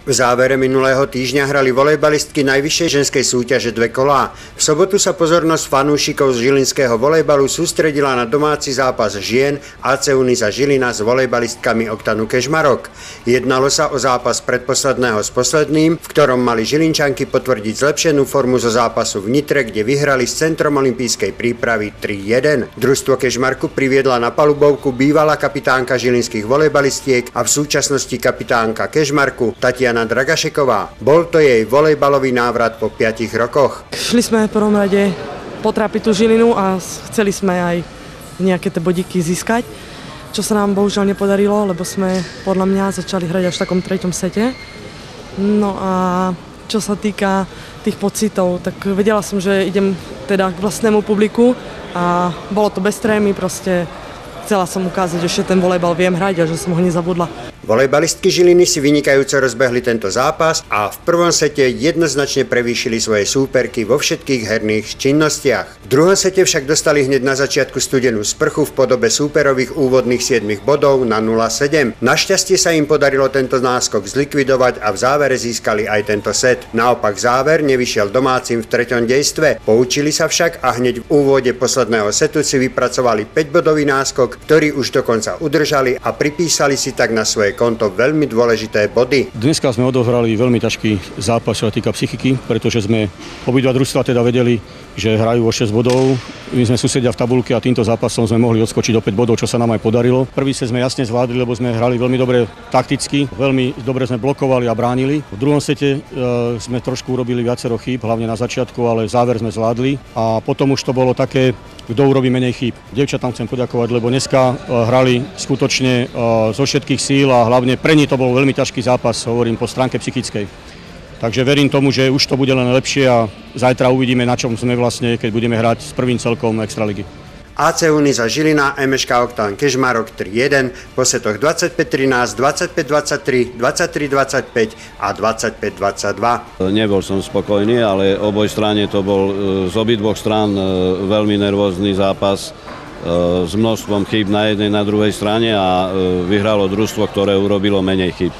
V závere minulého týždňa hrali volejbalistky najvyššej ženskej súťaže dve kolá. V sobotu sa pozornosť fanúšikov z žilinského volejbalu sústredila na domáci zápas žien AC Unisa Žilina s volejbalistkami Oktanu Kežmarok. Jednalo sa o zápas predposledného s posledným, v ktorom mali Žilinčanky potvrdiť zlepšenú formu zo zápasu v Nitre, kde vyhrali s Centrom olympijskej prípravy 3-1. Družstvo Kežmarku priviedla na palubovku bývalá kapitánka žilinských volejbalistiek a v súčasnosti kapitánka Kežmarku Tatiana Diana Dragašeková. Bol to jej volejbalový návrat po 5 rokoch. Šli sme v prvom rade potrápiť tú Žilinu a chceli sme aj nejaké tie bodíky získať, čo sa nám bohužiaľ nepodarilo, lebo sme podľa mňa začali hrať až v takom treťom sete. No a čo sa týka tých pocitov, tak vedela som, že idem teda k vlastnému publiku a bolo to bez trémy, proste chcela som ukázať, že ten volejbal viem hrať a že som ho nezabudla. Volejbalistky Žiliny si vynikajúco rozbehli tento zápas a v prvom sete jednoznačne prevýšili svoje súperky vo všetkých herných činnostiach. V druhom sete však dostali hneď na začiatku studenú sprchu v podobe súperových úvodných 7 bodov na 0-7. Našťastie sa im podarilo tento náskok zlikvidovať a v závere získali aj tento set. Naopak záver nevyšiel domácim v treťom dejstve. Poučili sa však a hneď v úvode posledného setu si vypracovali 5-bodový náskok, ktorý už dokonca udržali a pripísali si tak na svoje konto veľmi dôležité body. Dneska sme odohrali veľmi ťažký zápas, čo sa týka psychiky, pretože sme obidva družstva teda vedeli, že hrajú o 6 bodov. My sme susedia v tabulke a týmto zápasom sme mohli odskočiť o 5 bodov, čo sa nám aj podarilo. Prvý set sme jasne zvládli, lebo sme hrali veľmi dobre takticky, veľmi dobre sme blokovali a bránili. V druhom sete e, sme trošku urobili viacero chýb, hlavne na začiatku, ale záver sme zvládli a potom už to bolo také kto urobí menej chýb. Devčatám chcem poďakovať, lebo dneska e, hrali skutočne e, zo všetkých síl a hlavne pre nich to bol veľmi ťažký zápas, hovorím po stránke psychickej. Takže verím tomu, že už to bude len lepšie a zajtra uvidíme, na čom sme vlastne, keď budeme hrať s prvým celkom Extraligy. AC Uniza Žilina, MŠK Oktán Kežmarok 3-1 po setoch 25-13, 25-23, 23-25 a 25-22. Nebol som spokojný, ale oboj strane to bol e, z obidvoch strán e, veľmi nervózny zápas e, s množstvom chýb na jednej na druhej strane a vyhralo družstvo, ktoré urobilo menej chýb.